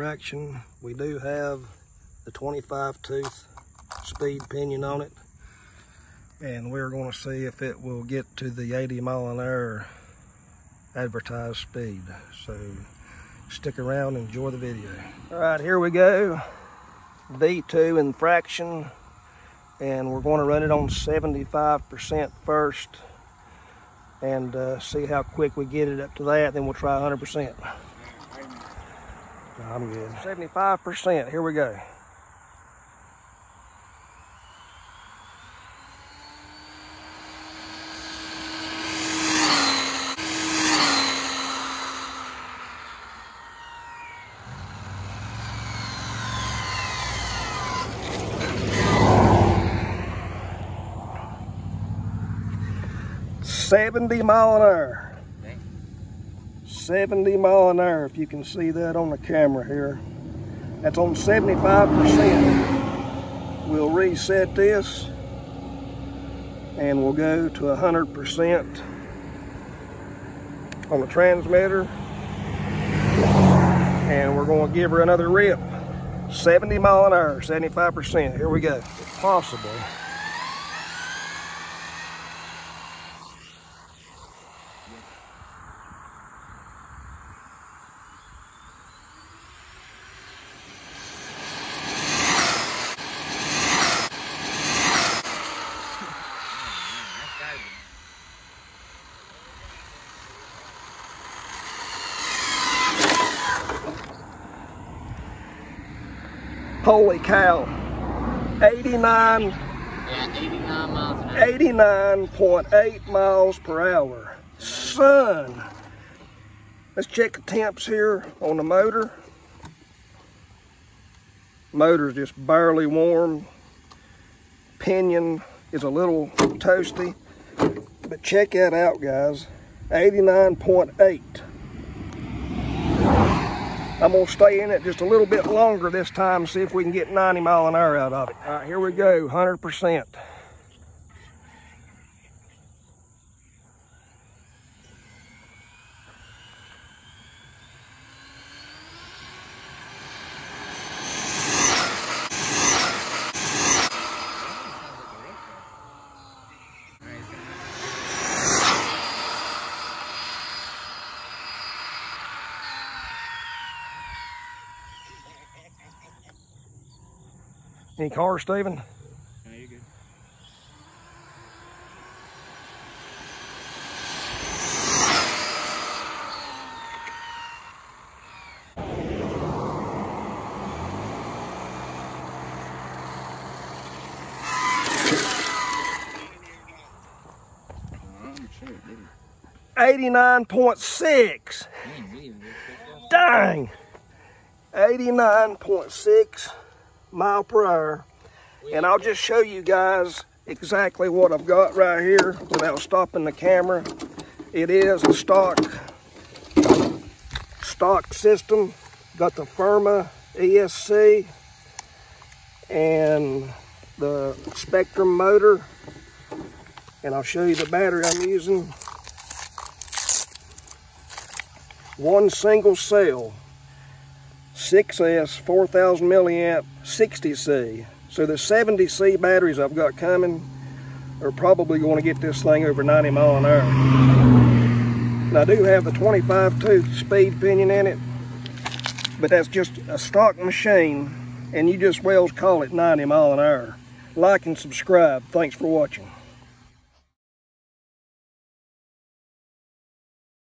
fraction. We do have the 25 tooth speed pinion on it. And we're gonna see if it will get to the 80 mile an hour advertised speed. So stick around and enjoy the video. All right, here we go. V2 Infraction. And we're gonna run it on 75% first and uh, see how quick we get it up to that. Then we'll try 100%. I'm good. 75%, here we go. Seventy mile an hour. 70 mile an hour if you can see that on the camera here. That's on 75 percent. We'll reset this and we'll go to 100 percent on the transmitter. And we're going to give her another rip. 70 mile an hour 75 percent. Here we go. If possible Holy cow. 89. Yeah, 89 miles an hour. 89.8 miles per hour. Son. Let's check the temps here on the motor. Motor's just barely warm. Pinion is a little toasty. But check that out, guys. 89.8. I'm gonna stay in it just a little bit longer this time, see if we can get 90 mile an hour out of it. All right, here we go, 100%. Any cars, Steven? No, you're good. Eighty-nine point six. Dang. Eighty-nine point six mile per hour. And I'll just show you guys exactly what I've got right here without stopping the camera. It is a stock stock system. Got the Firma ESC and the Spektrum motor. And I'll show you the battery I'm using. One single cell 6S 4000 milliamp 60C. So the 70C batteries I've got coming are probably going to get this thing over 90 mile an hour. And I do have the 25 tooth speed pinion in it, but that's just a stock machine and you just well call it 90 mile an hour. Like and subscribe. Thanks for watching.